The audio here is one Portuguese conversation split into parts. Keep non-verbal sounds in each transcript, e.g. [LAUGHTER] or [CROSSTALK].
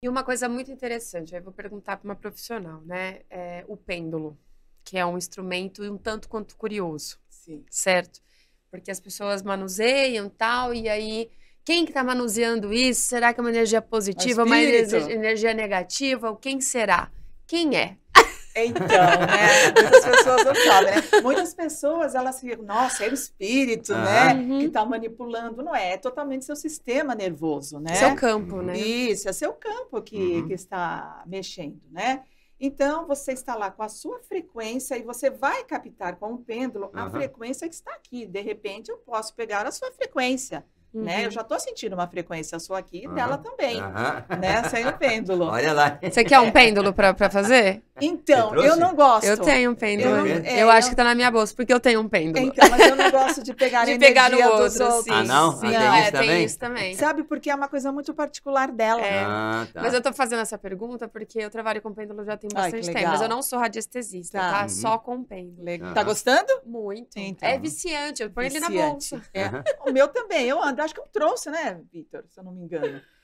E uma coisa muito interessante, aí vou perguntar para uma profissional, né? É o pêndulo, que é um instrumento um tanto quanto curioso, Sim. certo? Porque as pessoas manuseiam tal, e aí quem que está manuseando isso? Será que é uma energia positiva, uma energia, energia negativa? Ou quem será? Quem é? Então, né? Muitas pessoas não sabem, né? Muitas pessoas, elas ficam, nossa, é o espírito, Ah. né? Uhum. Que está manipulando. Não é, é totalmente seu sistema nervoso, né? Seu campo, né? Isso, é seu campo que, Uhum. que está mexendo, né? Então, você está lá com a sua frequência e você vai captar com o pêndulo a frequência que está aqui. De repente, eu posso pegar a sua frequência, né? Uhum. Eu já estou sentindo uma frequência sua aqui e Aham. dela também, Aham. né? Sem o pêndulo. [LAUGHS] Olha lá. Você quer um pêndulo para fazer? Então, eu não gosto. Eu tenho um pêndulo. Eu Eu, não- é, acho eu- que tá na minha bolsa, porque eu tenho um pêndulo. Então, mas eu não [LAUGHS] gosto de pegar de pegar no outro, outros. Ah, não? sim. Ah, tem é, isso também? tem isso também. Sabe, porque é uma coisa muito particular dela. É. Ah, tá. Mas eu tô fazendo essa pergunta porque eu trabalho com pêndulo já tem Ai, bastante tempo. legal. Mas eu não sou radiestesista, Tá. tá? Uhum. Só com pêndulo. Legal. Tá gostando? Muito. Então. É viciante, eu ponho ele na Viciante. bolsa. É. O meu também, eu ando, acho que eu trouxe, né, Vitor, se eu não me engano. [LAUGHS]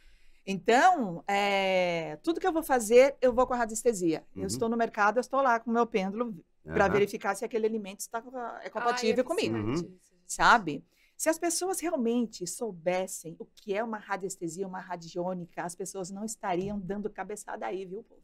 Então, é, tudo que eu vou fazer, eu vou com a radiestesia. Uhum. Eu estou no mercado, eu estou lá com o meu pêndulo para Aham. verificar se aquele alimento está é compatível Ai, é comigo, Uhum. sabe? Se as pessoas realmente soubessem o que é uma radiestesia, uma radiônica, as pessoas não estariam dando cabeçada aí, viu, povo?